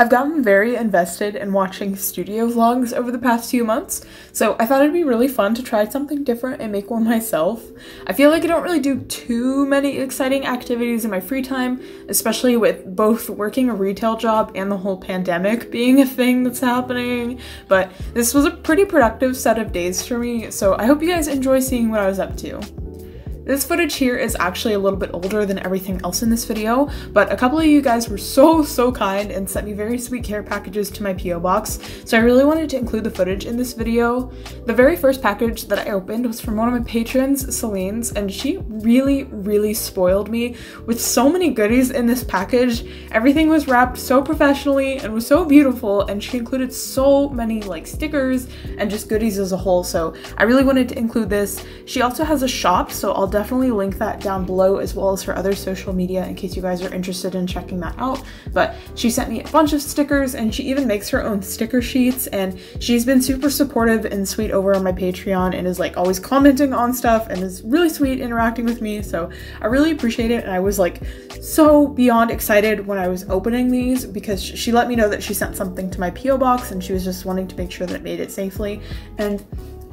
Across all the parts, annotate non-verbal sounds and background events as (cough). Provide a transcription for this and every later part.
I've gotten very invested in watching studio vlogs over the past few months, so I thought it'd be really fun to try something different and make one (laughs) myself. I feel like I don't really do too many exciting activities in my free time, especially with both working a retail job and the whole pandemic being a thing that's happening, but this was a pretty productive set of days for me, so I hope you guys enjoy seeing what I was up to. This footage here is actually a little bit older than everything else in this video, but a couple of you guys were so, so kind and sent me very sweet care packages to my P.O. box, so I really wanted to include the footage in this video. The very first package that I opened was from one of my patrons, Celines, and she really, really spoiled me with so many goodies in this package. Everything was wrapped so professionally and was so beautiful, and she included so many like stickers and just goodies as a whole, so I really wanted to include this. She also has a shop, so I'll link that down below as well as her other social media in case you guys are interested in checking that out. But she sent me a bunch of stickers and she even makes her own sticker sheets and she's been super supportive and sweet over on my Patreon and is like always commenting on stuff and is really sweet interacting with me. So I really appreciate it and I was like so beyond excited when I was opening these because she let me know that she sent something to my PO box and she was just wanting to make sure that it made it safely and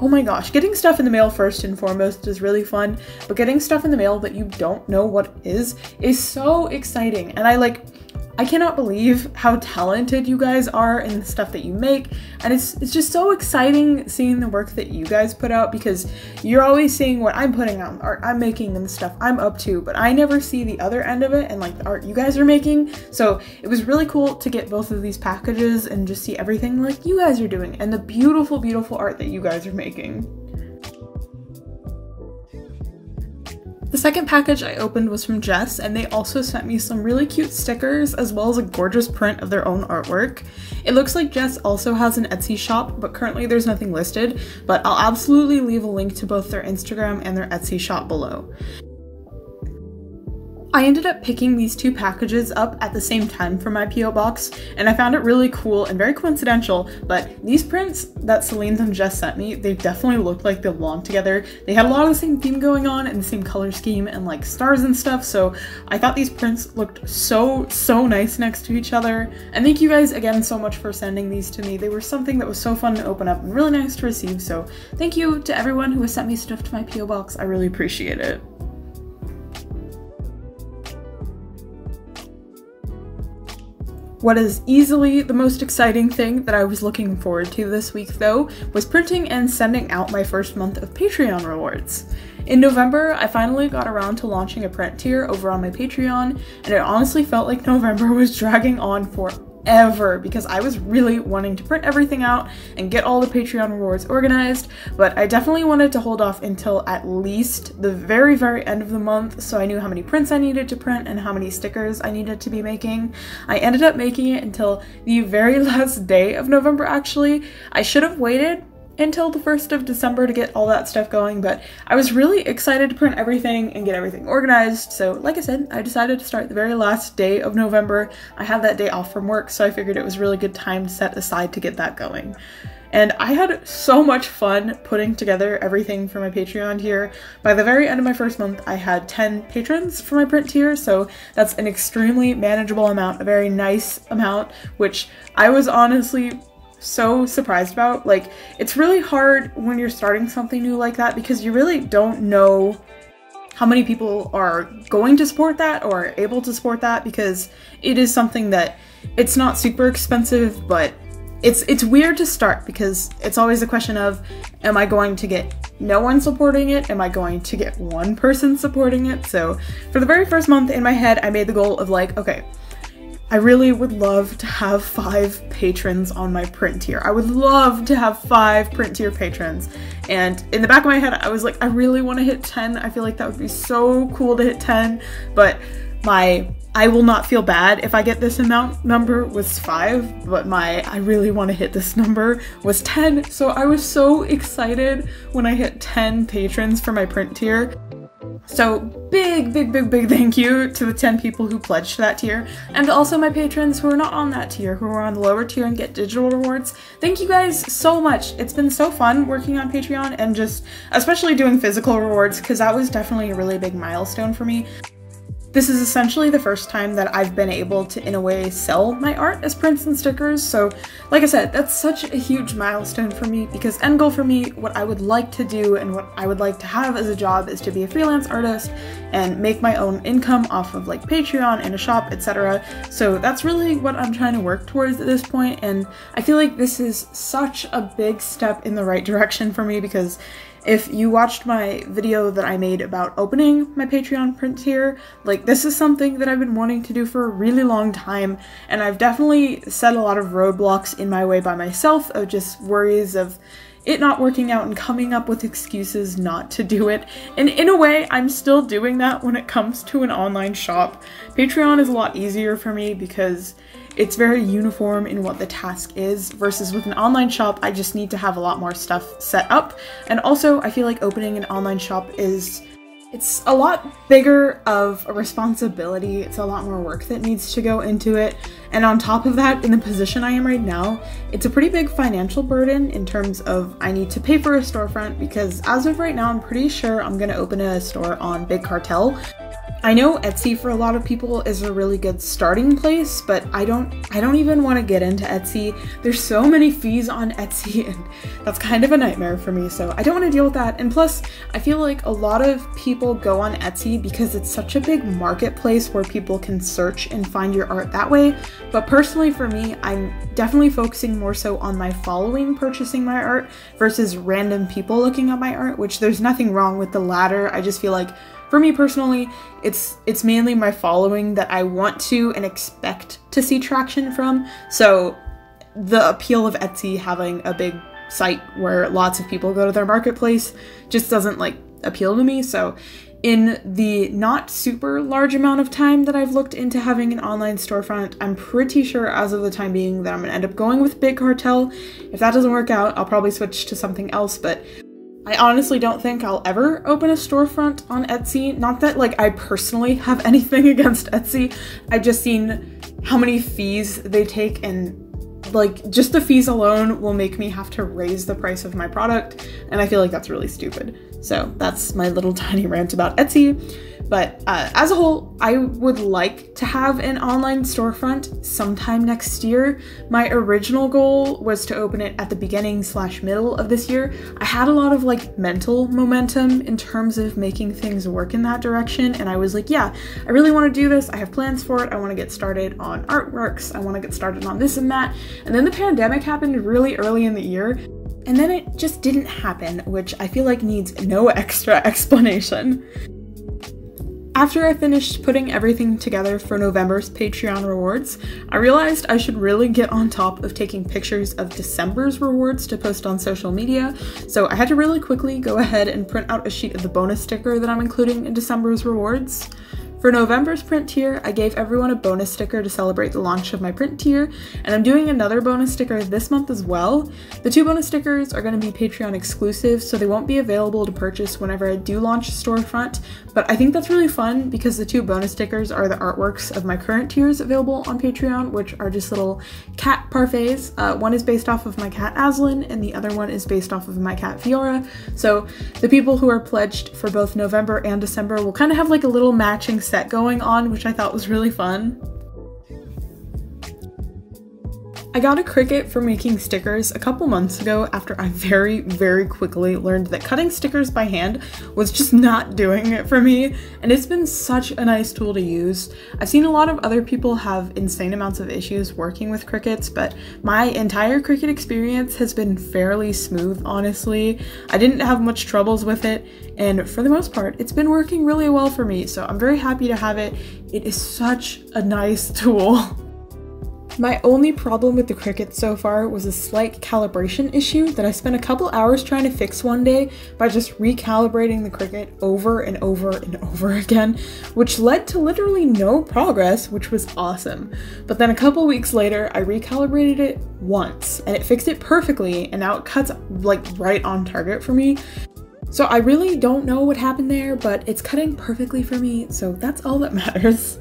Oh my gosh, getting stuff in the mail first and foremost is really fun, but getting stuff in the mail that you don't know what is is so exciting. And I like I cannot believe how talented you guys are in the stuff that you make. And it's it's just so exciting seeing the work that you guys put out because you're always seeing what I'm putting out, art I'm making and the stuff I'm up to, but I never see the other end of it and like the art you guys are making. So it was really cool to get both of these packages and just see everything like you guys are doing and the beautiful, beautiful art that you guys are making. The second package I opened was from Jess, and they also sent me some really cute stickers as well as a gorgeous print of their own artwork. It looks like Jess also has an Etsy shop, but currently there's nothing listed, but I'll absolutely leave a link to both their Instagram and their Etsy shop below. I ended up picking these two packages up at the same time for my P.O. box, and I found it really cool and very coincidental, but these prints that Celines and Jess sent me, they definitely looked like they belonged together. They had a lot of the same theme going on and the same color scheme and like stars and stuff, so I thought these prints looked so, so nice next to each other. And thank you guys again so much for sending these to me. They were something that was so fun to open up and really nice to receive, so thank you to everyone who has sent me stuff to my P.O. box. I really appreciate it. What is easily the most exciting thing that I was looking forward to this week, though, was printing and sending out my first month of Patreon rewards. In November, I finally got around to launching a print tier over on my Patreon, and it honestly felt like (laughs) November was dragging on for ever because I was really wanting to print everything out and get all the Patreon rewards organized, but I definitely wanted to hold off until at least the very, very end of the month so I knew how many prints I needed to print and how many stickers I needed to be making. I ended up making it until the very (laughs) last day of November actually. I should have waited until the 1st of December to get all that stuff going, but I was really excited to print everything and get everything organized. So, like I said, I decided to start the very last day of November. I had that day off from work, so I figured it was really good time to set aside to get that going. And I had so much fun putting together everything for my Patreon tier. By the very end of my first month, I had 10 patrons for my print tier, so that's an extremely manageable amount, a very nice amount, which I was honestly so surprised about. Like, it's really hard when you're starting something new like that because you really don't know how many people are going to support that or able to support that because it is something that it's not super expensive, but it's it's weird to start because it's always a question of am I going to get no one supporting it? Am I going to get one person supporting it? So for the very first month in my head, I made the goal of like, okay, I really would love to have five patrons on my print tier. I would love to have five print tier patrons. And in the back of my head, I was like, I really want to hit 10. I feel like that would be so cool to hit 10. But my I will not feel bad if I get this amount number was five, but my I really want to hit this (laughs) number was 10. So I was so excited when I hit 10 patrons for my print tier. So big, big, big, big thank you to the 10 people who pledged to that tier, and also my patrons who are not on that tier, who are on the lower tier and get digital rewards. Thank you guys so much. It's been so fun working on Patreon and just especially doing physical rewards because that was definitely a really big milestone for me. This is essentially the first time that I've been able to, in a way, sell my art as prints and stickers. So, like I said, that's such a huge milestone for me because end goal for me, what I would like to do and what I would like to have as a job is to be a freelance artist and make my own income off of like Patreon and a shop, etc. So that's really what I'm trying to work towards at this point, and I feel like this is such a big step in the right direction for me because if you watched my video that I made about opening my Patreon print tier, like this is something that I've been wanting to do for a really long time, and I've definitely set a lot of roadblocks in my way by myself of just worries of it not working out and coming up with excuses not to do it. And in a way, I'm still doing that when it comes to an online shop. Patreon is a lot easier for me because it's very uniform in what the task is versus with an online shop I just need to have a lot more stuff set up. And also I feel like opening an online shop is it's a lot bigger of a responsibility. It's a lot more work that needs to go into it. And on top of that in the position I am right now it's a pretty big financial burden in terms of I need to pay for a storefront because as of right now I'm pretty sure I'm gonna open a store on Big Cartel I know Etsy for a lot of people is a really good starting place, but I don't I don't even want to get into Etsy. There's so many fees on (laughs) Etsy and that's kind of a nightmare for me. So I don't want to deal with that. And plus, I feel like a lot of people go on Etsy because it's such a big marketplace where people can search and find your art that way. But personally for me, I'm definitely focusing more so on my following purchasing my art versus random people looking at my art, which there's nothing wrong with the latter. I just feel like for me personally, it's it's mainly my following that I want to and expect to see traction from. So the appeal of Etsy having a big site where lots of people go to their marketplace just doesn't like appeal to me. So in the not super large amount of time that I've looked into having an online storefront, I'm pretty sure as of the time being that I'm gonna end up going with Big Cartel. If that doesn't work out, I'll probably switch to something else, but I honestly don't think I'll ever open a storefront on Etsy. Not that like I personally have (laughs) anything against Etsy. I've just seen how many fees they take and like just the fees alone will make me have to raise the price of my product and I feel like that's really stupid. So that's my little (laughs) tiny rant about Etsy. But uh, as a whole, I would like to have an online storefront sometime next year. My original goal was to open it at the beginning slash middle of this year. I had a lot of like mental momentum in terms of making things work in that direction. And I was like, yeah, I really want to do this. I have plans for it. I want to get started on artworks. I want to get started on this and that. And then the pandemic happened really early in the year. And then it just didn't happen, which I feel like needs no (laughs) extra explanation. After I finished putting everything together for November's Patreon rewards, I realized I should really get on top of taking pictures of December's rewards to post on social media, so I had to really quickly go ahead and print out a sheet of the bonus sticker that I'm including in December's rewards. For November's print tier, I gave everyone a bonus sticker to celebrate the launch of my print tier, and I'm doing another bonus sticker this month as well. The two bonus stickers are going to be Patreon exclusive, so they won't be available to purchase whenever I do launch a storefront, but I think that's really fun because the two bonus stickers are the artworks of my current tiers available on Patreon, which are just little cat parfaits. Uh, one is based off of my cat Aslan, and the other one is based off of my cat Fiora. So the people who are pledged for both November and December will kind of have like a little matching set going on, which I thought was really fun. I got a Cricut for making stickers a couple months ago after I very, very quickly learned that cutting stickers by hand was just not doing it for me, and it's been such a nice tool to use. I've seen a lot of other people have insane amounts of issues working with Cricuts, but my entire Cricut experience has been fairly smooth, honestly. I didn't have much troubles with it, and for the most part, it's been working really well for me, so I'm very happy to have it. It is such a nice (laughs) tool. My only problem with the Cricut so far was a slight calibration issue that I spent a couple hours trying to fix one day by just recalibrating the Cricut over and over and (laughs) over again, which led to literally no progress, which was awesome. But then a couple weeks later, I recalibrated it once and it fixed it perfectly and now it cuts like right on target for me. So I really don't know what happened there, but it's cutting perfectly for me, so that's all that (laughs) matters.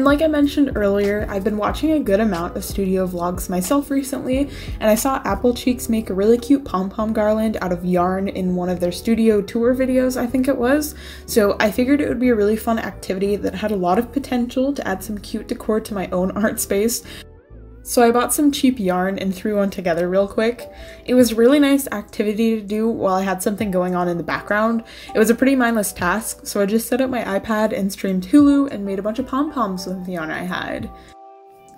And like I mentioned earlier, I've been watching a good amount of studio vlogs myself recently, and I saw Apple Cheeks make a really cute pom-pom garland out of yarn in one of their studio tour videos, I think it was. So I figured it would be a really fun activity that had a lot of potential to add some cute decor to my own (laughs) art space, so I bought some cheap yarn and threw one together real quick. It was a really nice activity to do while I had something going on in the background. It was a pretty mindless task, so I just set up my iPad and streamed Hulu and made a bunch of pom-poms with the yarn I had.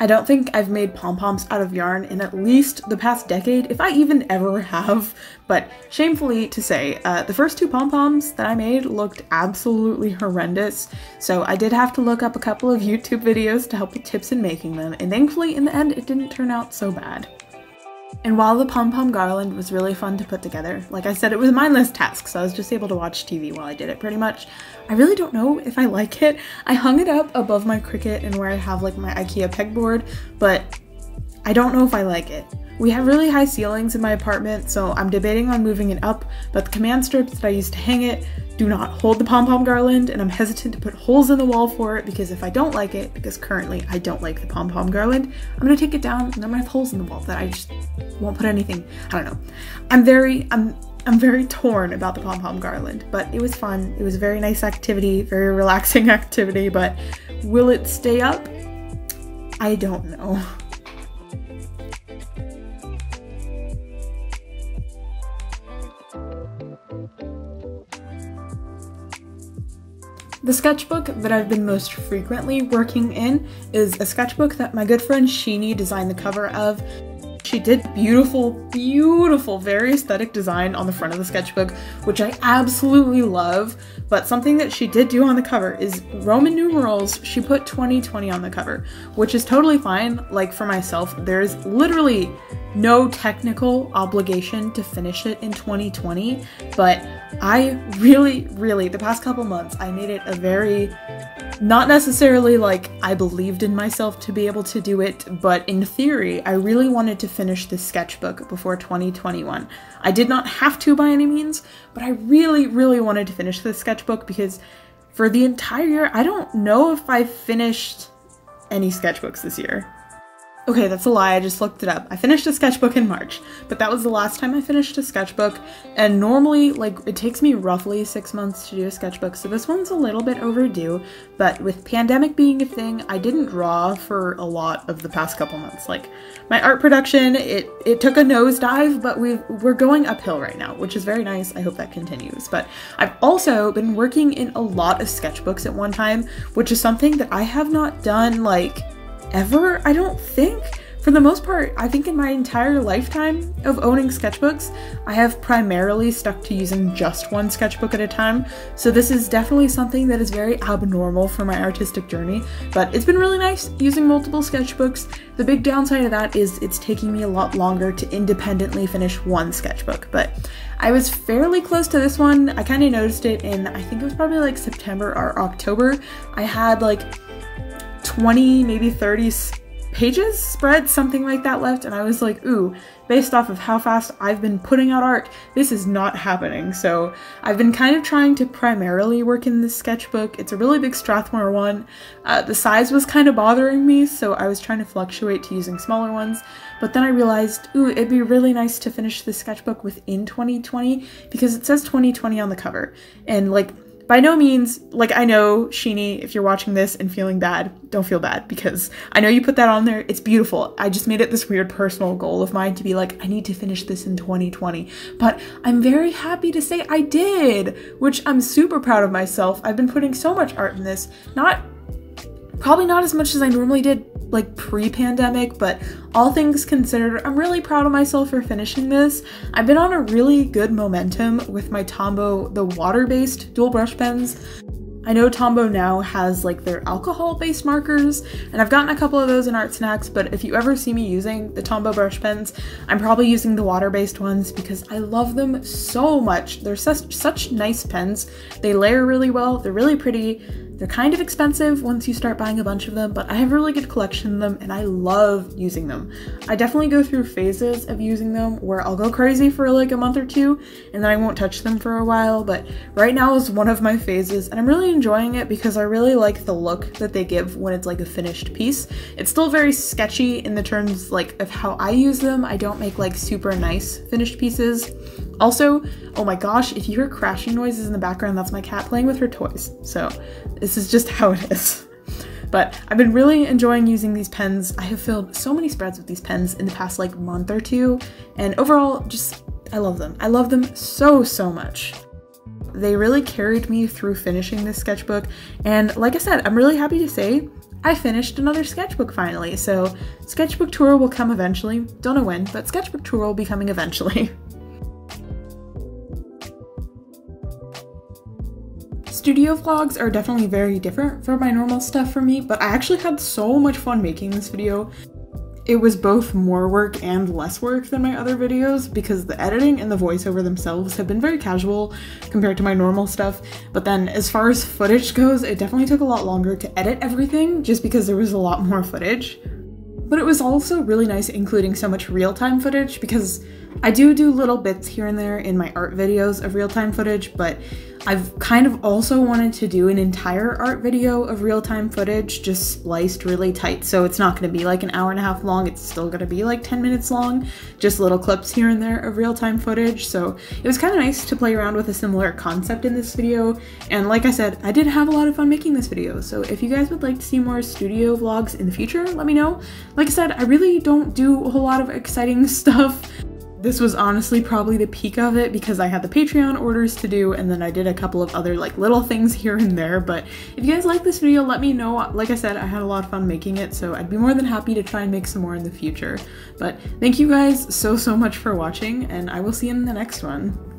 I don't think I've made pom-poms out of yarn in at least the past decade, if I even ever have, but shamefully to say, uh, the first two pom-poms that I made looked absolutely horrendous, so I did have to look up a couple of YouTube videos to help with tips in making them, and thankfully in the end it didn't turn out so bad. And while the pom pom garland was really fun to put together, like I said, it was a mindless task, so I was just able to watch TV while I did it pretty much. I really don't know if I like it. I hung it up above my Cricut and where I have like my IKEA pegboard, but I don't know if I like it. We have really high ceilings in my apartment, so I'm debating on moving it up, but the command strips that I used to hang it do not hold the pom-pom garland, and I'm hesitant to put holes in the wall for it because if I don't like it, because currently I don't like the pom-pom garland, I'm gonna take it down and I'm gonna have holes in the wall that I just won't put anything, I don't know. I'm very, I'm I'm very torn about the pom-pom garland, but it was fun. It was a very nice activity, very relaxing (laughs) activity, but will it stay up? I don't know. The sketchbook that I've been most frequently working in is a sketchbook that my good friend Sheeny designed the cover of. She did beautiful, beautiful, very aesthetic design on the front of the sketchbook, which I absolutely love. But something that she did do on the cover is Roman numerals. She put 2020 on the cover, which is totally fine. Like for myself, there's literally no technical obligation to finish it in 2020, but I really, really, the past couple months, I made it a very not necessarily like I believed in myself to be able to do it, but in theory, I really wanted to finish this sketchbook before 2021. I did not have to by any means, but I really, really wanted to finish this sketchbook because for the entire year, I don't know if I finished any sketchbooks this year. Okay, that's a lie, I just looked it up. I finished a sketchbook in March, but that was the last time I finished a sketchbook, and normally, like, it takes me roughly six months to do a sketchbook, so this one's a little bit overdue, but with pandemic being a thing, I didn't draw for a lot of the past couple months. Like, my art production, it, it took a nosedive, but we we're going uphill right now, which is very nice. I hope that continues. But I've also been working in a lot of sketchbooks at one time, which is something that I have not done, like, ever, I don't think. For the most part, I think in my entire lifetime of owning sketchbooks, I have primarily stuck to using just one sketchbook at a time, so this is definitely something that is very abnormal for my artistic journey, but it's been really nice using multiple sketchbooks. The big downside of that is it's taking me a lot longer to independently finish one sketchbook, but I was fairly close to this one. I kind of noticed it in, I think it was probably like September or October. I had like 20, maybe 30 pages spread, something like that left, and I was like, ooh, based off of how fast I've been putting out art, this is not happening. So I've been kind of trying to primarily work in this sketchbook. It's a really big Strathmore one. Uh, the size was kind of bothering me, so I was trying to fluctuate to using smaller ones. But then I realized, ooh, it'd be really nice to finish this sketchbook within 2020 because it says 2020 on the cover. And like by no means, like I know, Sheeny, if you're watching this and feeling bad, don't feel bad because I know you put that on there. It's beautiful. I just made it this weird personal goal of mine to be like, I need to finish this in 2020. But I'm very happy to say I did, which I'm super proud of myself. I've been putting so much art in this, not probably not as much as I normally did like pre-pandemic, but all things considered, I'm really proud of myself for finishing this. I've been on a really good momentum with my Tombow, the water-based dual brush pens. I know Tombow now has like their alcohol-based markers, and I've gotten a couple of those in Art Snacks, but if you ever see me using the Tombow brush pens, I'm probably using the water-based ones because I love them so much. They're such, such nice pens. They layer really well, they're really pretty, They're kind of expensive once you start buying a bunch of them, but I have a really good collection of them and I love using them. I definitely go through phases of using them where I'll go crazy for like a month or two and then I won't touch them for a while, but right now is one of my phases and I'm really enjoying it because I really like the look that they give when it's like a finished piece. It's still very sketchy in the terms like of how I use them. I don't make like super nice finished pieces. Also, oh my gosh, if you hear crashing noises in the background, that's my cat playing with her toys. So this is just how it is. But I've been really enjoying using these pens. I have filled so many spreads with these pens in the past like month or two, and overall, just I love them. I love them so, so much. They really carried me through finishing this sketchbook, and like I said, I'm really happy to say I finished another sketchbook finally, so sketchbook tour will come eventually. Don't know when, but sketchbook tour will be coming eventually. (laughs) Studio vlogs are definitely very different from my normal stuff for me, but I actually had so much fun making this video. It was both more work and less work than my other videos because the editing and the voiceover themselves have been very casual compared to my normal stuff. But then as far as footage goes, it definitely took a lot longer to edit everything just because there was a lot more footage. But it was also really nice including so much real-time footage because I do do little bits here and there in my art videos of real-time footage, but I've kind of also wanted to do an entire art video of real-time footage just spliced really tight. So it's not going to be like an hour and a half long it's still going to be like 10 minutes long just little clips here and there of real-time footage. So it was kind of nice to play around with a similar concept in this video. And like I said I did have a lot of fun making this video. So if you guys would like to see more studio vlogs in the future let me know. Like I said I really don't do a whole lot of exciting (laughs) stuff this was honestly probably the peak of it because I had the Patreon orders to do and then I did a couple of other like little things (laughs) here and there. But if you guys like this video, let me know. Like I said, I had a lot of fun making it, so I'd be more than happy to try and make some more in the future. But thank you guys so, so much for watching and I will see you in the next one.